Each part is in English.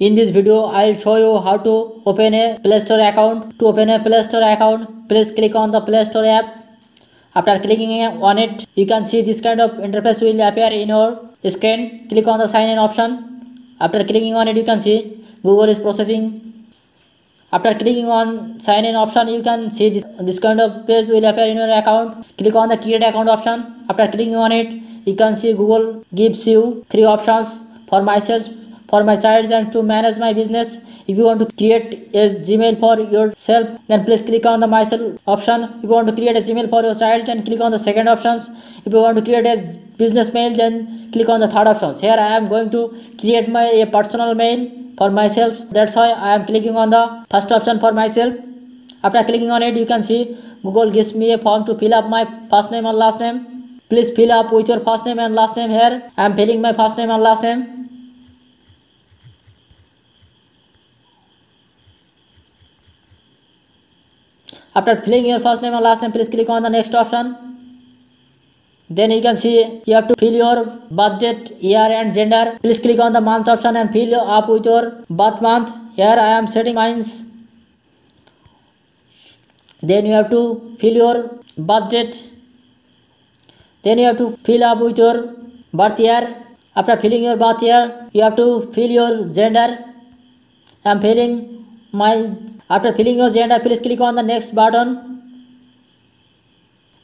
In this video, I'll show you how to open a Play Store account. To open a Play Store account, please click on the Play Store app. After clicking on it, you can see this kind of interface will appear in your screen. Click on the sign in option. After clicking on it, you can see Google is processing. After clicking on sign in option, you can see this, this kind of page will appear in your account. Click on the create account option. After clicking on it, you can see Google gives you three options for myself for my sites and to manage my business. If you want to create a gmail for yourself then please click on the myself option. If you want to create a gmail for your site then click on the second options. If you want to create a business mail then click on the third options. Here i am going to create my a personal mail for myself. That's why i am clicking on the first option for myself. After clicking on it you can see google gives me a form to fill up my first name and last name. Please fill up with your first name and last name here. I am filling my first name and last name after filling your first name and last name please click on the next option then you can see you have to fill your birth date year and gender please click on the month option and fill up with your birth month here i am setting mines then you have to fill your birth date then you have to fill up with your birth year after filling your birth year you have to fill your gender i am filling my after filling your gender please click on the next button.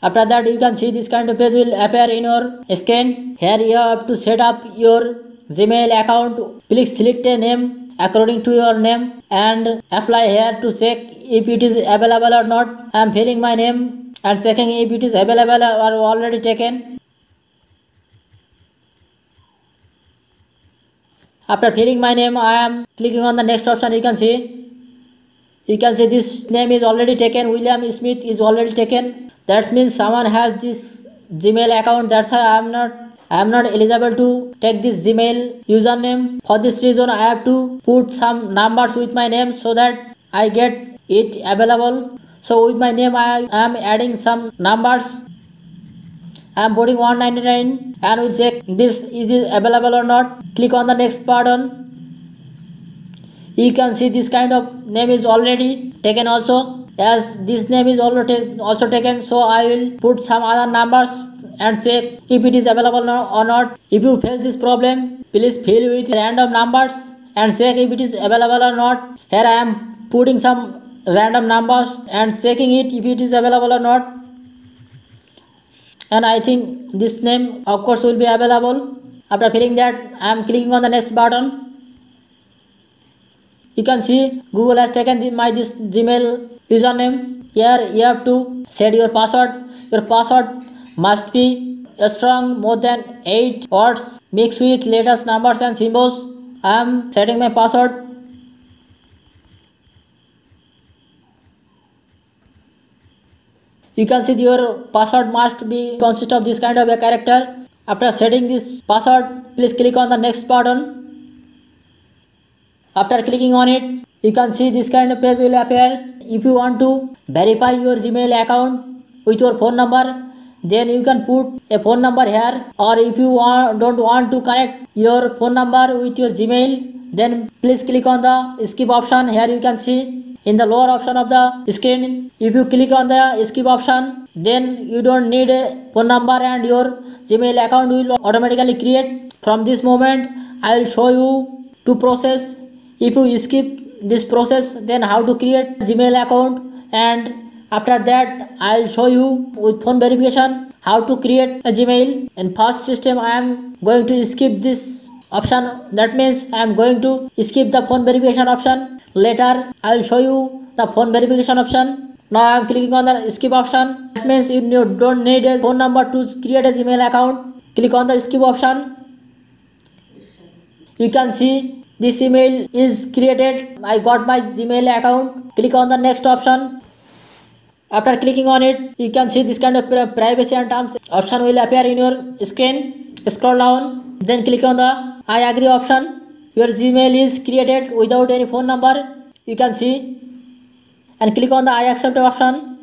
After that you can see this kind of page will appear in your screen here you have to set up your gmail account. Please select a name according to your name and apply here to check if it is available or not. I am filling my name and checking if it is available or already taken. After filling my name i am clicking on the next option. You can see you can see this name is already taken. William smith is already taken. That means someone has this gmail account. That's why i am not i am not eligible to take this gmail username. For this reason i have to put some numbers with my name so that i get it available. So with my name i am adding some numbers. I am putting 199 and we'll check this is available or not. Click on the next button you can see this kind of name is already taken also. As this name is already also taken so i will put some other numbers and check if it is available or not. If you face this problem please fill with random numbers and check if it is available or not. Here i am putting some random numbers and checking it if it is available or not. And i think this name of course will be available. After filling that i am clicking on the next button you can see google has taken the, my this gmail username. Here you have to set your password. Your password must be strong more than 8 words. Mixed with letters numbers and symbols. I am setting my password. You can see your password must be consist of this kind of a character. After setting this password please click on the next button after clicking on it you can see this kind of page will appear if you want to verify your gmail account with your phone number then you can put a phone number here or if you want, don't want to connect your phone number with your gmail then please click on the skip option here you can see in the lower option of the screen if you click on the skip option then you don't need a phone number and your gmail account will automatically create from this moment i will show you to process if you skip this process then how to create gmail account? And after that i'll show you with phone verification how to create a gmail. In first system i am going to skip this option. That means i am going to skip the phone verification option. Later i'll show you the phone verification option. Now i am clicking on the skip option. That means you don't need a phone number to create a gmail account click on the skip option. You can see this email is created. I got my gmail account. Click on the next option. After clicking on it you can see this kind of privacy and terms option will appear in your screen. Scroll down then click on the i agree option. Your gmail is created without any phone number. You can see. And click on the i accept option.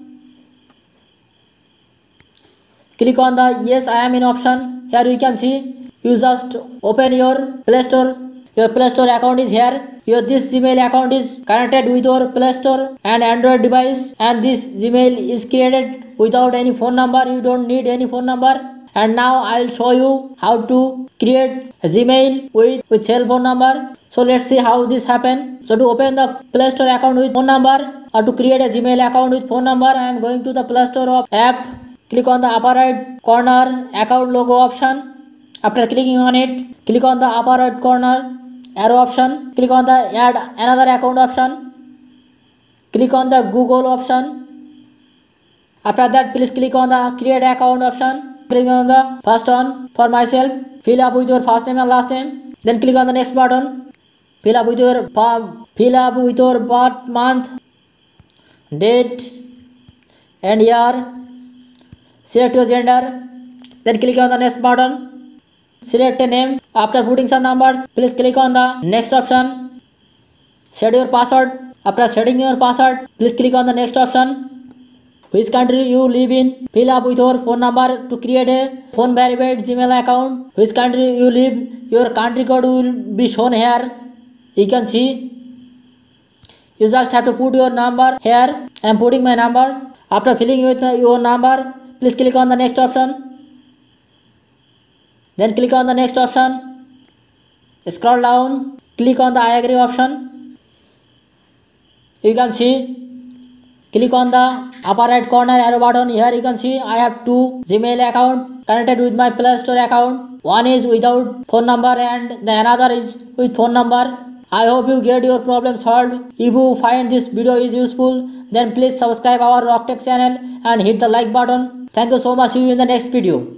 Click on the yes i am in option. Here you can see. You just open your play store your play store account is here. Your this gmail account is connected with your play store and android device. And this gmail is created without any phone number. You don't need any phone number. And now i'll show you how to create a gmail with with cell phone number. So let's see how this happen. So to open the play store account with phone number or to create a gmail account with phone number i am going to the play store of app. Click on the upper right corner account logo option. After clicking on it click on the upper right corner arrow option click on the add another account option click on the google option after that please click on the create account option click on the first one for myself fill up with your first name and last name then click on the next button fill up with your fill up with your birth month date and year select your gender then click on the next button select a name after putting some numbers please click on the next option set your password after setting your password please click on the next option which country you live in fill up with your phone number to create a phone verified gmail account which country you live your country code will be shown here you can see you just have to put your number here i am putting my number after filling with your number please click on the next option then click on the next option. Scroll down. Click on the i agree option. You can see. Click on the upper right corner arrow button. Here you can see i have two gmail account connected with my play store account. One is without phone number and the another is with phone number. I hope you get your problem solved. If you find this video is useful then please subscribe our rocktech channel and hit the like button. Thank you so much. See you in the next video